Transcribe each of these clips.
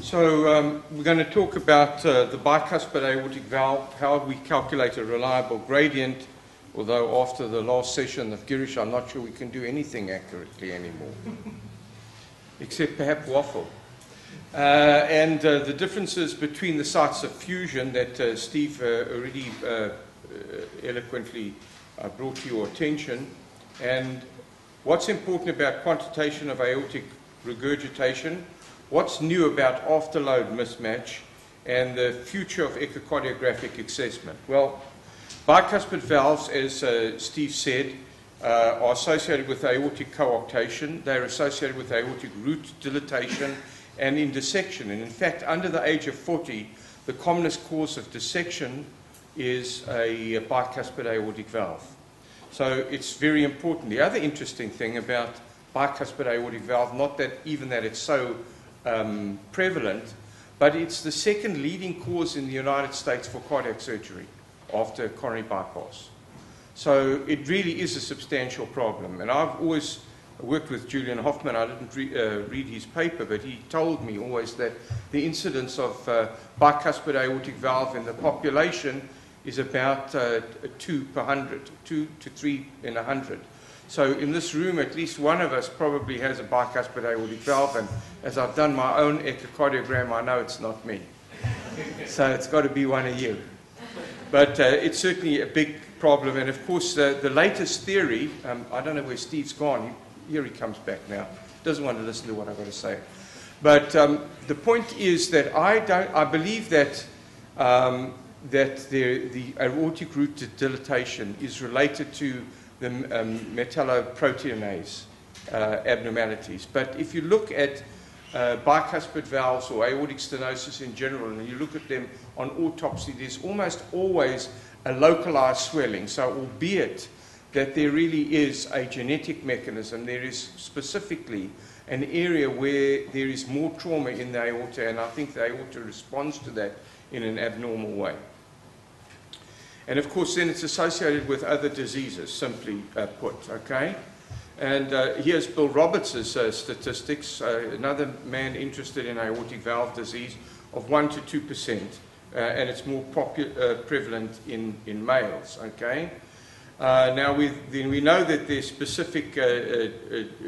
So um, we're going to talk about uh, the bicuspid aortic valve, how we calculate a reliable gradient, although after the last session of Girish, I'm not sure we can do anything accurately anymore, except perhaps waffle. Uh, and uh, the differences between the sites of fusion that uh, Steve uh, already uh, eloquently brought to your attention, and what's important about quantitation of aortic regurgitation, what's new about afterload mismatch, and the future of echocardiographic assessment. Well, bicuspid valves, as uh, Steve said, uh, are associated with aortic coarctation. They're associated with aortic root dilatation and in dissection. And in fact, under the age of 40, the commonest cause of dissection is a bicuspid aortic valve. So it's very important. The other interesting thing about bicuspid aortic valve, not that even that it's so um, prevalent, but it's the second leading cause in the United States for cardiac surgery after coronary bypass. So it really is a substantial problem. And I've always worked with Julien Hoffman. I didn't re, uh, read his paper, but he told me always that the incidence of uh, bicuspid aortic valve in the population is about uh, two per hundred, two to three in a hundred. So in this room, at least one of us probably has a bicuspid aortic valve, and as I've done my own echocardiogram, I know it's not me. so it's got to be one of you. But uh, it's certainly a big problem, and of course, the latest theory, um, I don't know where Steve's gone, here he comes back now. Doesn't want to listen to what I've got to say. But um, the point is that I, don't, I believe that, um, that the, the aortic root dilatation is related to the um, metalloproteinase uh, abnormalities. But if you look at uh, bicuspid valves or aortic stenosis in general, and you look at them on autopsy, there's almost always a localized swelling. So, albeit that there really is a genetic mechanism. There is specifically an area where there is more trauma in the aorta, and I think the aorta responds to that in an abnormal way. And of course, then it's associated with other diseases, simply uh, put, okay? And uh, here's Bill Roberts' uh, statistics, uh, another man interested in aortic valve disease of 1 to 2%, uh, and it's more uh, prevalent in, in males, okay? Now, we, we know that there's specific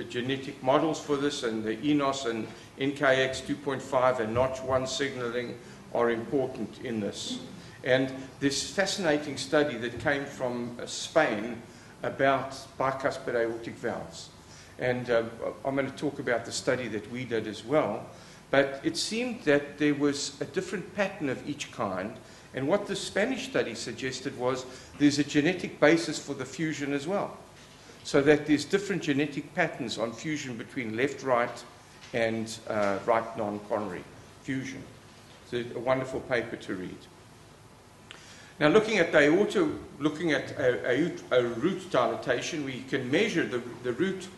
genetic models for this, and the ENOS and NKX 2.5 and Notch1 signaling are important in this. And this fascinating study that came from uh, Spain about bicuspid aortic valves. And uh, I'm going to talk about the study that we did as well. But it seemed that there was a different pattern of each kind and what the Spanish study suggested was there's a genetic basis for the fusion as well. So that there's different genetic patterns on fusion between left, right, and uh, right non coronary fusion. It's a wonderful paper to read. Now, looking at the aorta, looking at a, a, a, root dilatation, we can measure the, the root.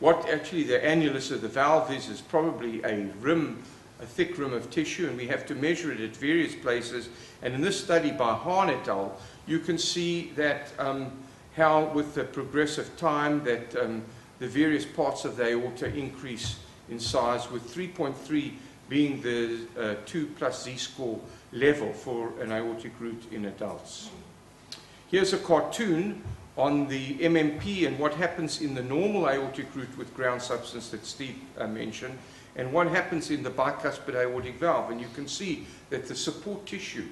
What actually the annulus of the valve is, is probably a rim a thick rim of tissue, and we have to measure it at various places. And in this study by Hahn et al., you can see that um, how, with the progressive time, that um, the various parts of the aorta increase in size, with 3.3 being the uh, 2 plus z-score level for an aortic root in adults. Here's a cartoon on the MMP and what happens in the normal aortic root with ground substance that Steve uh, mentioned and what happens in the bicuspid aortic valve. And you can see that the support tissue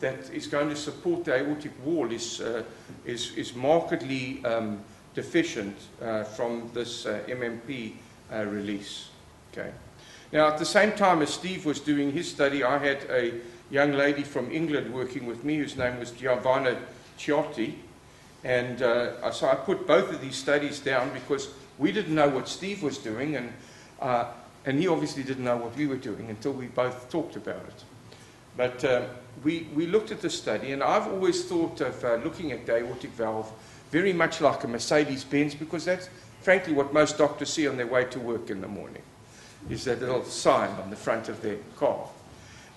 that is going to support the aortic wall is, uh, is, is markedly um, deficient uh, from this uh, MMP uh, release. Okay. Now, at the same time as Steve was doing his study, I had a young lady from England working with me whose name was Giovanna Ciotti. And uh, so I put both of these studies down because we didn't know what Steve was doing. And uh, and he obviously didn't know what we were doing until we both talked about it. But uh, we, we looked at the study, and I've always thought of uh, looking at the aortic valve very much like a Mercedes Benz because that's frankly what most doctors see on their way to work in the morning, is that little sign on the front of their car.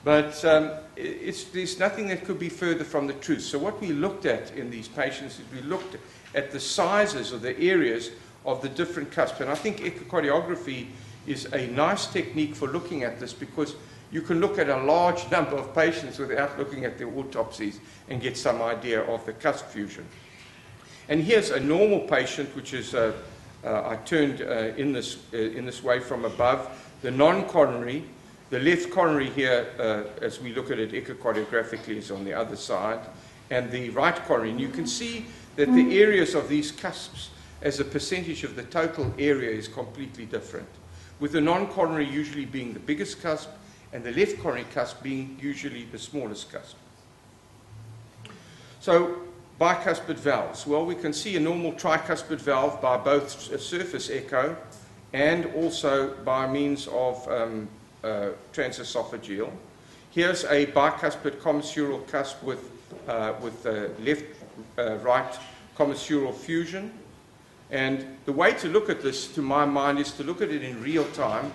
But um, there's nothing that could be further from the truth. So, what we looked at in these patients is we looked at the sizes or the areas of the different cusps. And I think echocardiography is a nice technique for looking at this because you can look at a large number of patients without looking at their autopsies and get some idea of the cusp fusion. And here's a normal patient, which is, uh, uh, I turned uh, in, this, uh, in this way from above, the non-coronary, the left coronary here, as we look at it echocardiographically, is on the other side, and the right coronary. And you can see that the areas of these cusps as a percentage of the total area is completely different, with the non-coronary usually being the biggest cusp and the left coronary cusp being usually the smallest cusp. So bicuspid valves. Well, we can see a normal tricuspid valve by both a surface echo and also by means of um, uh, transesophageal. Here's a bicuspid commissural cusp with, uh, with uh, left, right commissural fusion. And the way to look at this, to my mind, is to look at it in real time.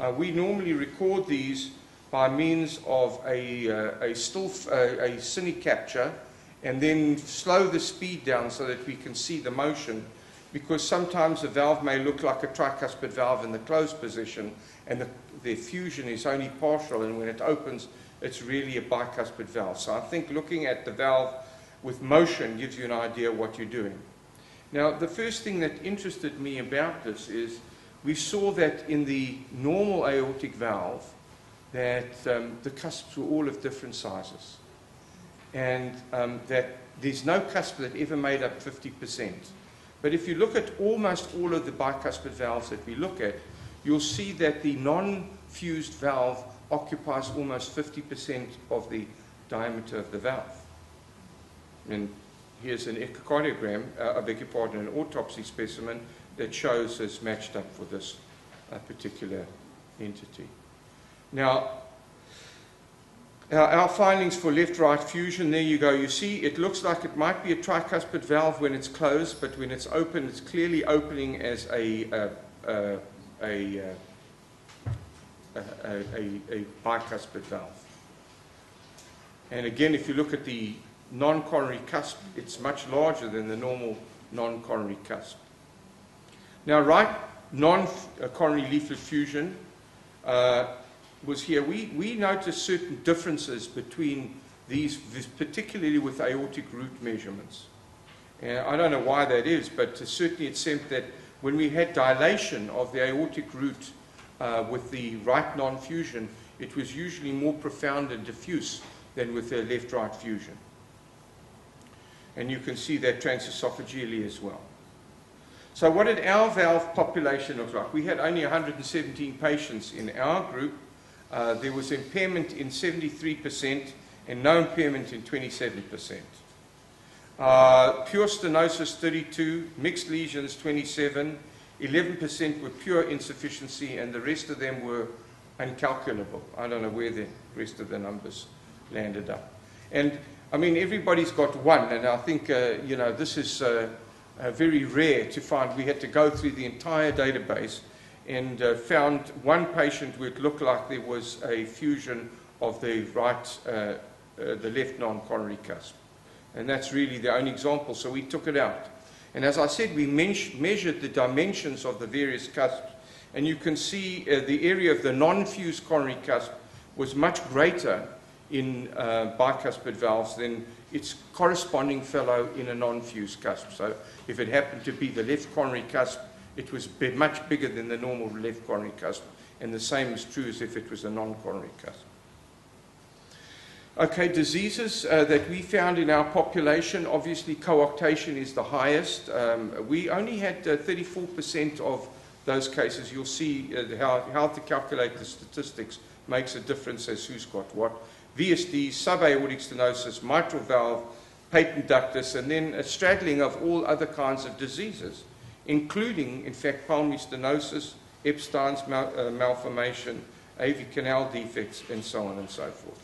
Uh, we normally record these by means of a, uh, a still, uh, a cine capture and then slow the speed down so that we can see the motion because sometimes the valve may look like a tricuspid valve in the closed position and the, the fusion is only partial and when it opens it's really a bicuspid valve. So I think looking at the valve with motion gives you an idea what you're doing. Now the first thing that interested me about this is we saw that in the normal aortic valve that um, the cusps were all of different sizes and um, that there's no cusp that ever made up 50%. But if you look at almost all of the bicuspid valves that we look at, you'll see that the non-fused valve occupies almost 50% of the diameter of the valve. And here's an echocardiogram, uh, I beg your pardon, an autopsy specimen that shows it's matched up for this uh, particular entity. Now, our, findings for left-right fusion, there you go. You see, it looks like it might be a tricuspid valve when it's closed, but when it's open, it's clearly opening as a, a, a, a, a, a bicuspid valve. And again, if you look at the non-coronary cusp, it's much larger than the normal non-coronary cusp. Now, right non-coronary leaflet fusion, uh, was here, we, we noticed certain differences between these, particularly with aortic root measurements. And I don't know why that is, but certainly it seemed that when we had dilation of the aortic root uh, with the right non-fusion, it was usually more profound and diffuse than with the left-right fusion. And you can see that transesophageally as well. So what did our valve population look like? We had only 117 patients in our group, uh, there was impairment in 73% and no impairment in 27%. Uh, pure stenosis 32, mixed lesions 27, 11% were pure insufficiency and the rest of them were uncalculable. I don't know where the rest of the numbers landed up. And I mean, everybody's got one, and I think, uh, you know, this is uh, uh, very rare to find. We had to go through the entire database and uh, found one patient where it looked like there was a fusion of the right, uh, uh, the left non-coronary cusp. And that's really the only example, so we took it out. And as I said, we measured the dimensions of the various cusps, and you can see uh, the area of the non-fused coronary cusp was much greater in uh, bicuspid valves than its corresponding fellow in a non-fused cusp. So if it happened to be the left coronary cusp, it was much bigger than the normal left coronary cusp, and the same is true as if it was a non-coronary cusp. Okay, diseases uh, that we found in our population, obviously coarctation is the highest. Um, we only had 34% uh, of those cases. You'll see uh, how, how to calculate the statistics makes a difference as who's got what. VSD, subaortic stenosis, mitral valve, patent ductus, and then a straddling of all other kinds of diseases including, in fact, pulmonary stenosis, Ebstein's mal uh, malformation, AV canal defects, and so on and so forth.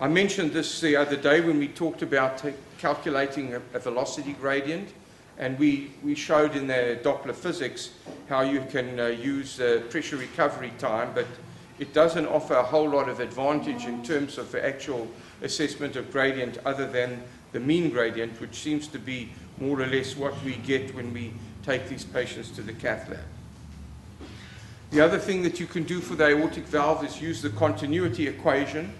I mentioned this the other day when we talked about calculating a, a, velocity gradient, and we, we showed in the Doppler physics how you can uh, use uh, pressure recovery time, but it doesn't offer a whole lot of advantage in terms of the actual assessment of gradient other than the mean gradient, which seems to be more or less what we get when we take these patients to the cath lab. The other thing that you can do for the aortic valve is use the continuity equation,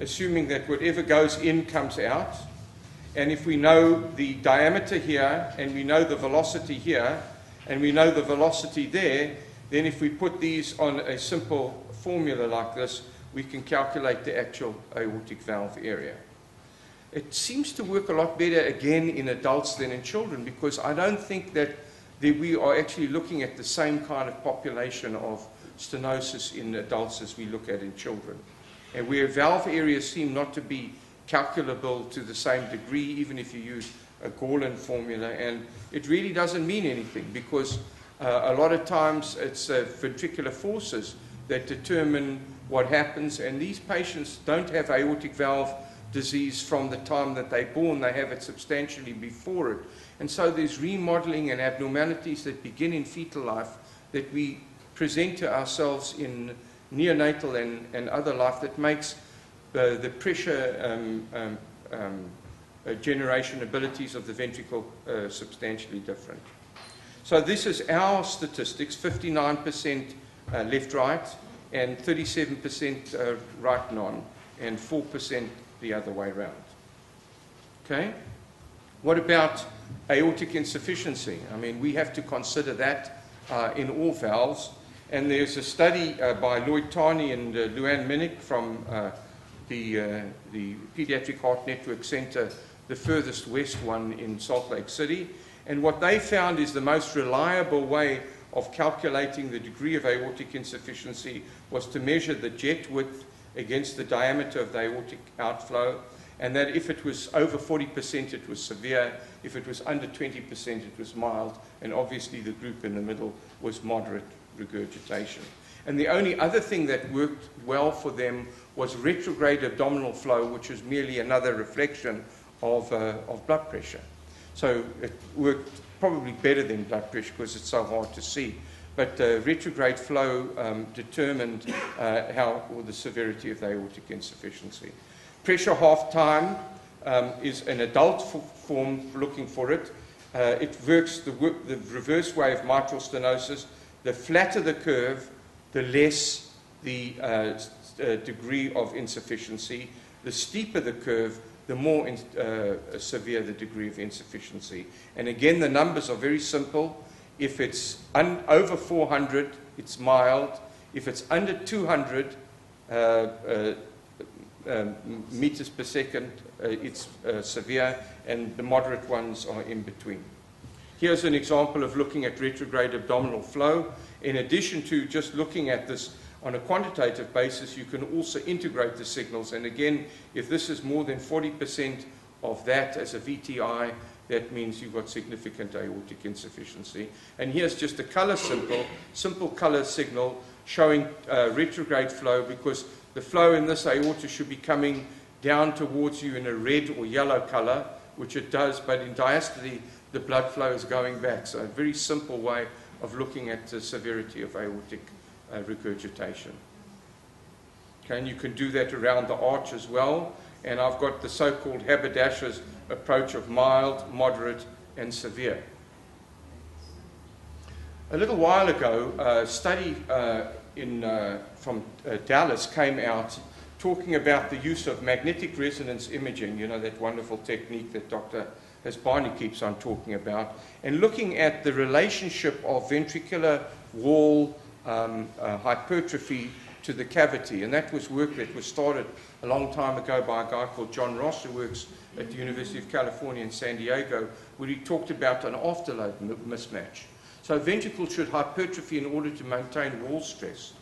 assuming that whatever goes in comes out. And if we know the diameter here, and we know the velocity here, and we know the velocity there, then if we put these on a simple formula like this, we can calculate the actual aortic valve area. It seems to work a lot better again in adults than in children because I don't think that that we are actually looking at the same kind of population of stenosis in adults as we look at in children. And where valve areas seem not to be calculable to the same degree, even if you use a Gorlin formula, and it really doesn't mean anything because uh, a lot of times it's uh, ventricular forces that determine what happens, and these patients don't have aortic valve disease from the time that they're born, they have it substantially before it. And so there's remodeling and abnormalities that begin in fetal life that we present to ourselves in neonatal and, and other life that makes uh, the pressure um, um, um, uh, generation abilities of the ventricle uh, substantially different. So this is our statistics, 59% uh, left-right and 37% uh, right-non and 4% the other way around. Okay? What about aortic insufficiency? I mean, we have to consider that uh, in all valves. And there's a study uh, by Lloyd Tani and uh, LuAnn Minich from uh, the, uh, the Pediatric Heart Network Center, the furthest west one in Salt Lake City. And what they found is the most reliable way of calculating the degree of aortic insufficiency was to measure the jet width against the diameter of the aortic outflow, and that if it was over 40%, it was severe. If it was under 20%, it was mild. And obviously, the group in the middle was moderate regurgitation. And the only other thing that worked well for them was retrograde abdominal flow, which was merely another reflection of, uh, of blood pressure. So it worked probably better than blood pressure because it's so hard to see but uh, retrograde flow um, determined uh, how or the severity of the aortic insufficiency. Pressure half time um, is an adult form looking for it. Uh, it works the, the, reverse way of mitral stenosis. The flatter the curve, the less the uh, uh, degree of insufficiency. The steeper the curve, the more in, uh, severe the degree of insufficiency. And again, the numbers are very simple. If it's over 400, it's mild. If it's under 200 uh, uh, um, meters per second, uh, it's uh, severe, and the moderate ones are in between. Here's an example of looking at retrograde abdominal flow. In addition to just looking at this on a quantitative basis, you can also integrate the signals. And again, if this is more than 40% of that as a VTI, that means you've got significant aortic insufficiency. And here's just a color simple, simple color signal showing uh, retrograde flow because the flow in this aorta should be coming down towards you in a red or yellow color, which it does, but in diastole, the blood flow is going back. So a very simple way of looking at the severity of aortic uh, regurgitation. Okay, and you can do that around the arch as well. And I've got the so-called haberdasher's approach of mild, moderate, and severe. A little while ago, a study uh, in, uh, from uh, Dallas came out talking about the use of magnetic resonance imaging, you know, that wonderful technique that Dr. Hasbani keeps on talking about, and looking at the relationship of ventricular wall um, uh, hypertrophy to the cavity. And that was work that was started a long time ago by a guy called John Ross, who works at the University of California in San Diego, where he talked about an afterload mismatch. So ventricle should hypertrophy in order to maintain wall stress.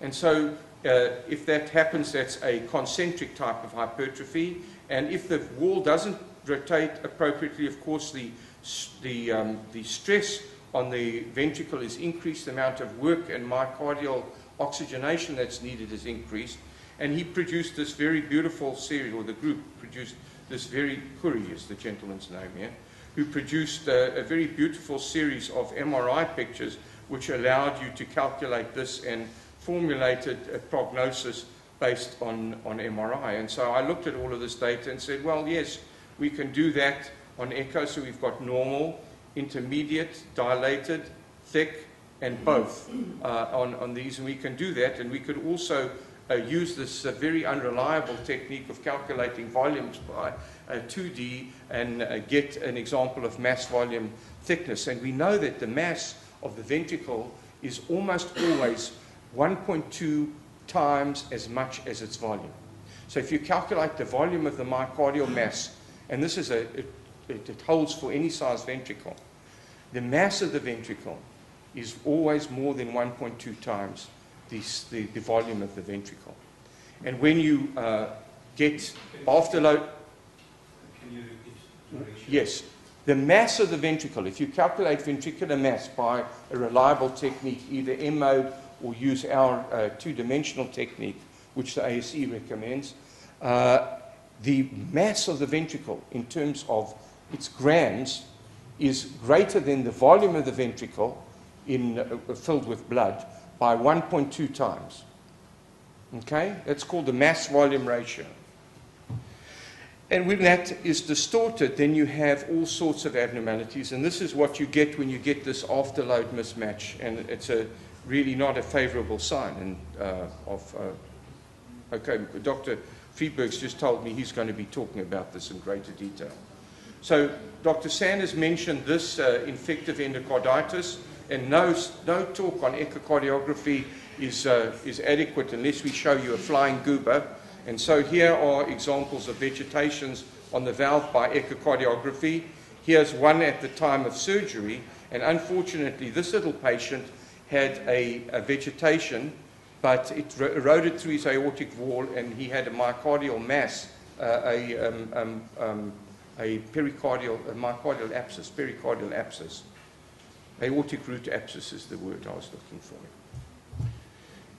And so uh, if that happens, that's a concentric type of hypertrophy. And if the wall doesn't rotate appropriately, of course, the, the, um, the stress on the ventricle is increased, the amount of work and myocardial oxygenation that's needed is increased. And he produced this very beautiful series, or the group produced this very, Khouri is the gentleman's name here, who produced a, a very beautiful series of MRI pictures which allowed you to calculate this and formulated a prognosis based on, on MRI. And so I looked at all of this data and said, well, yes, we can do that on echo. So we've got normal, intermediate, dilated, thick, and both uh, on, on these, and we can do that. And we could also uh, use this uh, very unreliable technique of calculating volumes by uh, 2D and uh, get an example of mass volume thickness. And we know that the mass of the ventricle is almost always 1.2 times as much as its volume. So if you calculate the volume of the myocardial mass, and this is a, it, it holds for any size ventricle, the mass of the ventricle is always more than 1.2 times the, the, the volume of the ventricle. And when you uh, get afterload, Can you repeat the ratio? yes, the mass of the ventricle, if you calculate ventricular mass by a reliable technique, either M mode or use our uh, two dimensional technique, which the ASE recommends, uh, the mass of the ventricle in terms of its grams is greater than the volume of the ventricle in, uh, filled with blood by 1.2 times. Okay? That's called the mass volume ratio. And when that is distorted, then you have all sorts of abnormalities. And this is what you get when you get this afterload mismatch. And it's a, really not a favorable sign and, uh, of. Uh, okay, Dr. Friedberg's just told me he's going to be talking about this in greater detail. So, Dr. Sanders mentioned this uh, infective endocarditis, and no, no talk on echocardiography is, uh, is adequate unless we show you a flying goober. And so here are examples of vegetations on the valve by echocardiography. Here's one at the time of surgery, and unfortunately, this little patient had a, a vegetation, but it ro- eroded through his aortic wall, and he had a myocardial mass, uh, a, um, um, um, a pericardial, a myocardial abscess, pericardial abscess. Aortic root abscess is the word I was looking for.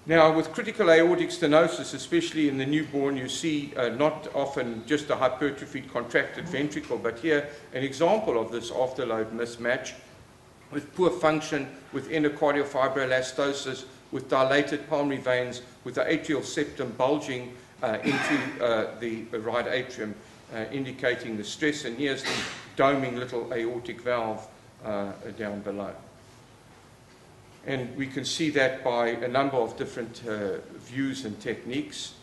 Now, with critical aortic stenosis, especially in the newborn, you see uh, not often just a hypertrophied contracted ventricle, but here an example of this afterload mismatch with poor function, with endocardial fibroelastosis, with dilated pulmonary veins, with the atrial septum bulging uh, into uh, the right atrium, uh, indicating the stress. And here's the doming little aortic valve uh, down below. And we can see that by a number of different uh, views and techniques.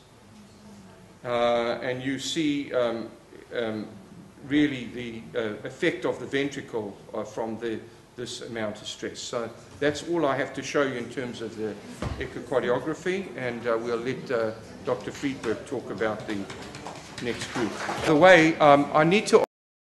Uh, and you see um, um, really the uh, effect of the ventricle uh, from the, this amount of stress. So that's all I have to show you in terms of the echocardiography, and uh, we'll let Dr. Friedberg talk about the next group. By the way, um, I need to